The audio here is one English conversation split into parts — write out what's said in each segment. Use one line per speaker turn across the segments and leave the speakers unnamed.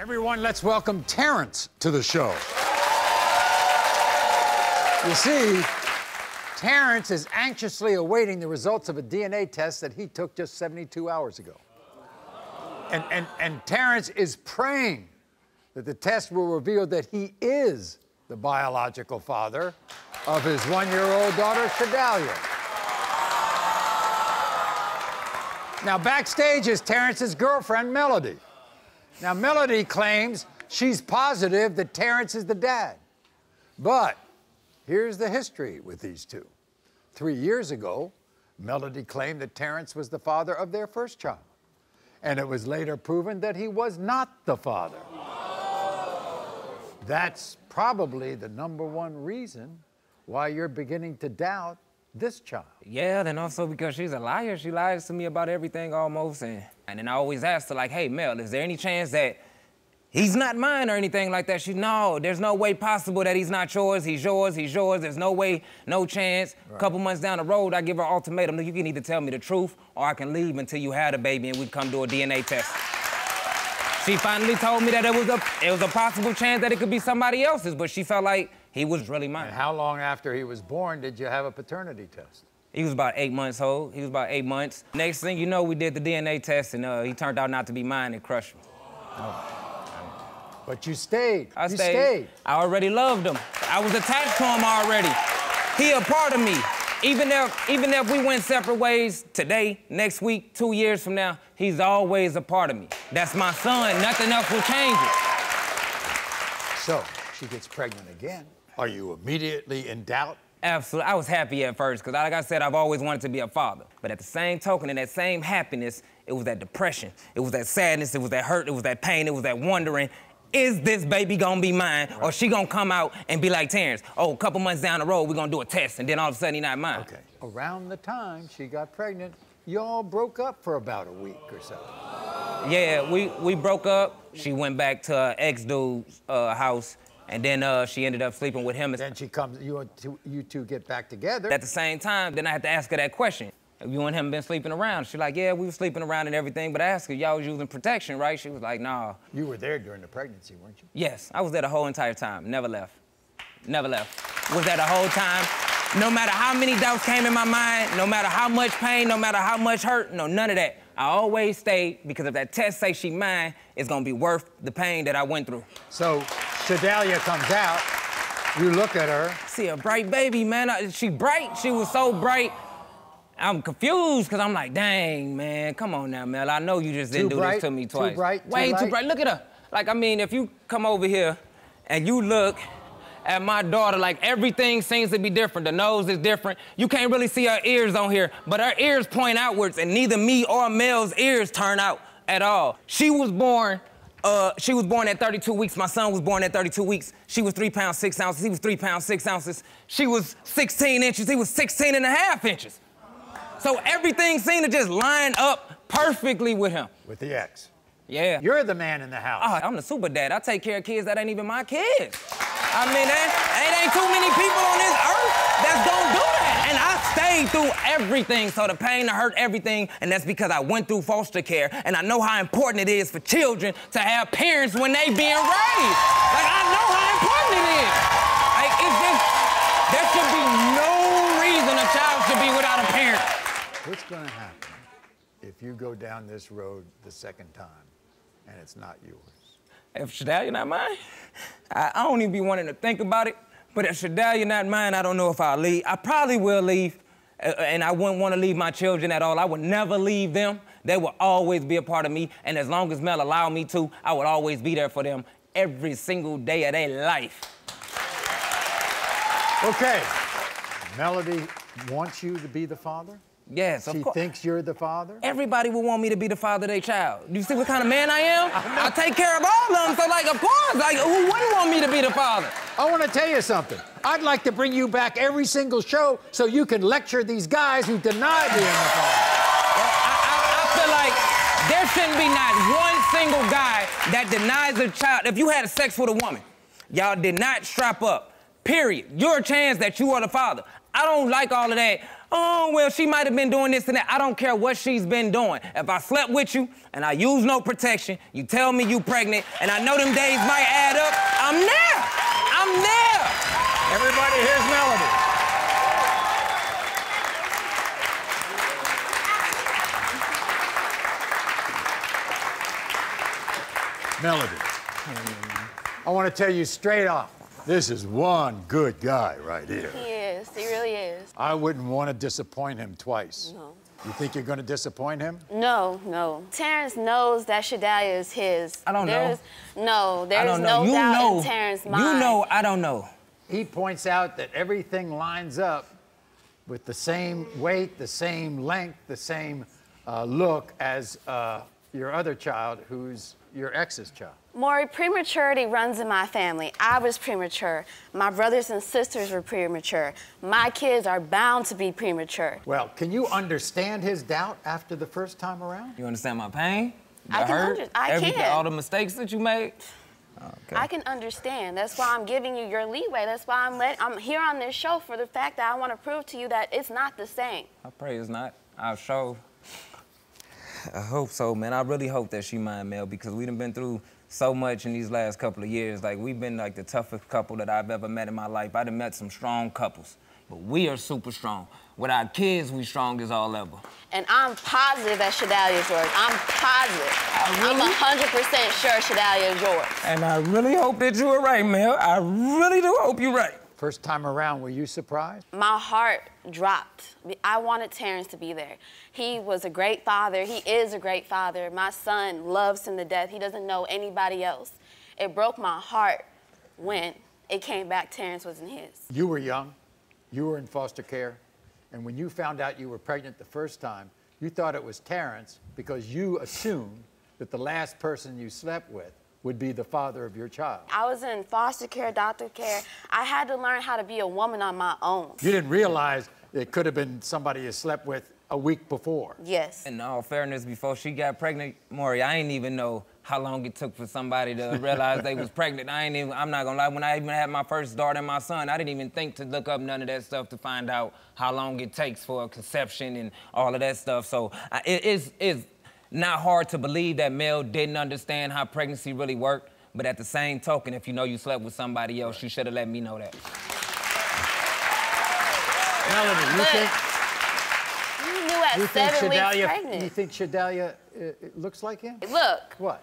Everyone, let's welcome Terrance to the show. You see, Terrance is anxiously awaiting the results of a DNA test that he took just 72 hours ago. And, and, and Terrance is praying that the test will reveal that he is the biological father of his one year old daughter, Shadalia. Now, backstage is Terrance's girlfriend, Melody. Now, Melody claims she's positive that Terrance is the dad. But here's the history with these two. Three years ago, Melody claimed that Terrance was the father of their first child. And it was later proven that he was not the father. That's probably the number one reason why you're beginning to doubt this child.
Yeah, then also because she's a liar. She lies to me about everything almost. And, and then I always ask her, like, hey, Mel, is there any chance that he's not mine or anything like that? She, no, there's no way possible that he's not yours. He's yours, he's yours. There's no way, no chance. A right. couple months down the road, I give her ultimatum. You can either tell me the truth or I can leave until you had a baby and we come do a DNA test. She finally told me that it was a it was a possible chance that it could be somebody else's, but she felt like he was really mine.
And how long after he was born did you have a paternity test?
He was about eight months old. He was about eight months. Next thing you know, we did the DNA test, and uh, he turned out not to be mine and crushed me. Oh.
But you stayed.
I
you
stayed.
stayed.
I already loved him. I was attached to him already. He a part of me. Even if, even if we went separate ways today, next week, two years from now, he's always a part of me. That's my son. Nothing else will change it.
So, she gets pregnant again. Are you immediately in doubt?
Absolutely. I was happy at first because, like I said, I've always wanted to be a father. But at the same token, in that same happiness, it was that depression, it was that sadness, it was that hurt, it was that pain, it was that wondering. Is this baby gonna be mine, right. or she gonna come out and be like Terrance? Oh, a couple months down the road, we're gonna do a test, and then all of a sudden, he's not mine.
Okay. Around the time she got pregnant, y'all broke up for about a week or so.
Yeah, we, we broke up. She went back to her ex dude's uh, house and then uh, she ended up sleeping with him.
And then she comes, you, two, you two get back together.
At the same time, then I had to ask her that question. You and him been sleeping around? She's like, yeah, we were sleeping around and everything, but I asked her, y'all was using protection, right? She was like, nah.
You were there during the pregnancy, weren't you?
Yes, I was there the whole entire time. Never left. Never left. Was there the whole time. No matter how many doubts came in my mind, no matter how much pain, no matter how much hurt, no, none of that. I always stayed because if that test say she mine, it's gonna be worth the pain that I went through.
So Shadalia comes out, you look at her.
See a bright baby, man. She bright. She was so bright. I'm confused because I'm like, dang, man, come on now, Mel. I know you just didn't
too
do
bright,
this to me twice.
Too bright,
Way
too,
too bright. Look at her. Like, I mean, if you come over here and you look at my daughter, like everything seems to be different. The nose is different. You can't really see her ears on here, but her ears point outwards, and neither me or Mel's ears turn out at all. She was born. Uh, she was born at 32 weeks. My son was born at 32 weeks. She was three pounds, six ounces. He was three pounds, six ounces. She was 16 inches. He was 16 and a half inches. So everything seemed to just line up perfectly with him.
With the ex.
Yeah.
You're the man in the house.
Oh, I'm the super dad. I take care of kids that ain't even my kids. I mean, there ain't too many people on this earth that's gonna do that. And I stayed through everything, so the pain, the hurt, everything, and that's because I went through foster care, and I know how important it is for children to have parents when they being raised. Like, I know how important it is. Like, it's just, there should be no reason a child should be without a parent.
What's gonna happen if you go down this road the second time and it's not yours?
If Shadalia not mine, I, I, don't even be wanting to think about it. But if Shadell, you're not mine, I don't know if I'll leave. I probably will leave, uh, and I wouldn't want to leave my children at all. I would never leave them. They will always be a part of me, and as long as Mel allow me to, I would always be there for them every single day of their life.
Okay, Melody wants you to be the father?
Yes,
she thinks you're the father?
Everybody would want me to be the father of their child. Do you see what kind of man I am? I, I take care of all of them, so like, of course, like, who wouldn't want me to be the father?
I want to tell you something. I'd like to bring you back every single show so you can lecture these guys who deny the father.
Well, I, I, I feel like there shouldn't be not one single guy that denies a child. If you had sex with a woman, y'all did not strap up, period. Your chance that you are the father. I don't like all of that Oh, well, she might have been doing this and that. I don't care what she's been doing. If I slept with you and I use no protection, you tell me you pregnant, and I know them days might add up, I'm there. I'm there.
Everybody, here's Melody. Melody. I want to tell you straight off, this is one good guy right here.
He is. He really is.
I wouldn't want to disappoint him twice.
No.
You think you're going to disappoint him?
No, no. Terrance knows that Shadalia is his.
I don't know.
there's, know. No, there's
know.
no
you
doubt
know.
in Terrance's mind.
You know. I don't know.
He points out that everything lines up with the same weight, the same length, the same uh, look as uh, your other child, who's your ex's child.
Maury, prematurity runs in my family. I was premature. My brothers and sisters were premature. My kids are bound to be premature.
Well, can you understand his doubt after the first time around?
You understand my pain? The
I can
hurt?
under- I
everything,
can.
all the mistakes that you made? Okay.
I can understand. That's why I'm giving you your leeway. That's why I'm let, I'm here on this show for the fact that I want to prove to you that it's not the same.
I pray it's not. I'll show. I hope so, man. I really hope that she mind Mel because we done been through so much in these last couple of years. Like we've been like the toughest couple that I've ever met in my life. I done met some strong couples, but we are super strong. With our kids, we strong as all ever.
And I'm positive that Shadalia is yours. I'm positive.
really?
I'm 100% sure Shadalia is yours.
And I really hope that you are right, Mel. I really do hope you're right.
First time around, were you surprised?
my heart dropped. I wanted Terrance to be there. He was a great father. He is a great father. My son loves him to death. He doesn't know anybody else. It broke my heart when it came back Terrance wasn't his.
You were young, you were in foster care, and when you found out you were pregnant the first time, you thought it was Terrance because you assumed that the last person you slept with would be the father of your child.
I was in foster care, adoptive care. I had to learn how to be a woman on my own.
You didn't realize it could have been somebody you slept with a week before.
Yes.
In all fairness, before she got pregnant, Maury, I ain't even know how long it took for somebody to realize they was pregnant. I ain't even, I'm not gonna lie, when I even had my first daughter and my son, I didn't even think to look up none of that stuff to find out how long it takes for a conception and all of that stuff. So I, it is it's not hard to believe that Mel didn't understand how pregnancy really worked. But at the same token, if you know you slept with somebody else, you should have let me know that.
Melody, you
But
think,
you knew at
you think
seven weeks
Shadalia,
pregnant.
you think Shadalia uh, looks like him?
Look,
What?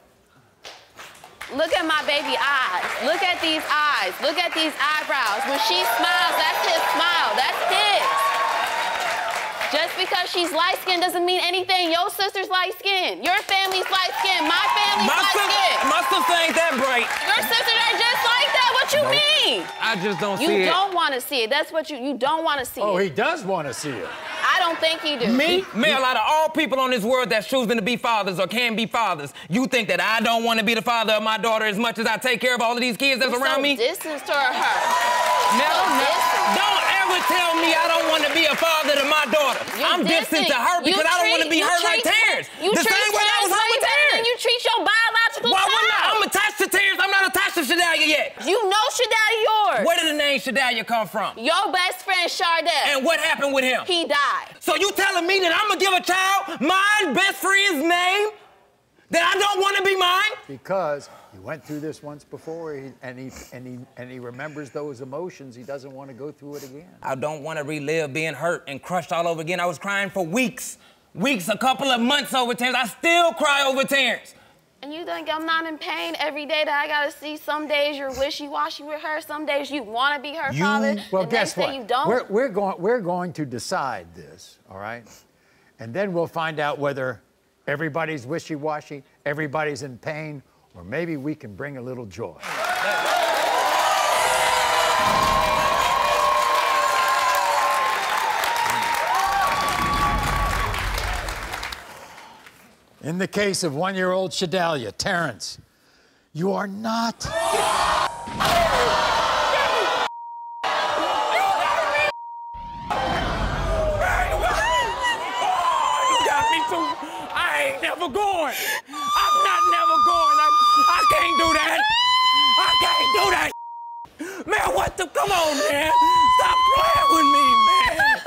Look at my baby eyes. Look at these eyes. Look at these eyebrows. When she smiles, that's his smile. That's his. Just because she's light skinned doesn't mean anything. Your sister's light skinned. Your family's light skinned. My family's
My
light
sister,
skinned.
my sister ain't that bright.
Your sisters are just like that. What you mean?
I just don't
You
see it.
You don't want to see it. That's what you you don't want to see
Oh,
it.
he does want to see it.
I don't think he do.
Me, Mel, out of all people on this world that's choosing to be fathers or can be fathers, you think that I don't want to be the father of my daughter as much as I take care of all of these kids that's
You're
around
so
me?
Distance toward her.
Mel,
so
Mel,
distant.
Don't tell me I don't want to be a father to my daughter.
You
I'm distant to her
You
because I don't want to be
you
her like
treat-
Terrance.
You
the
treat
same way I was
Terrance
hurt with
like that, and
Terrance.
You treat your biological
Why
child.
wouldn't I? I'm attached to Terrance. I'm not attached to Shadalia yet.
You know Shadalia yours.
Where did the name Shadalia come from?
Your best friend Chardell.
And what happened with him?
he died.
So you telling me that I'm gonna give a child my best friend's name that I don't want to be mine?
Because he went through this once before, and he and he and he remembers those emotions. He doesn't want to go through it again.
I don't want to relive being hurt and crushed all over again. I was crying for weeks, weeks, a couple of months over Terrance. I still cry over Terrance.
And you think I'm not in pain every day that I gotta see some days you're wishy-washy with her, some days you wanna be her
You-
father.
Well,
the
guess what?
you don't.
We're, we're going we're going to decide this, all right? And then we'll find out whether everybody's wishy-washy, everybody's in pain, or maybe we can bring a little joy. In the case of one-year-old Shadalia, Terrance, you are not.
Never going. I, can't do that. I can't do that. Man, what the? Come on, man. Stop playing with me, man.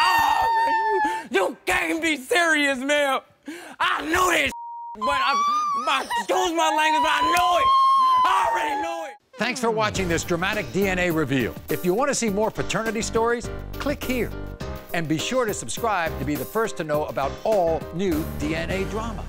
Oh man, you can't be serious, man. I knew this, but I, my, excuse my language, but I knew it. I already knew it.
Thanks for watching this dramatic DNA reveal. If you want to see more paternity stories, click here. And be sure to subscribe to be the first to know about all new DNA drama.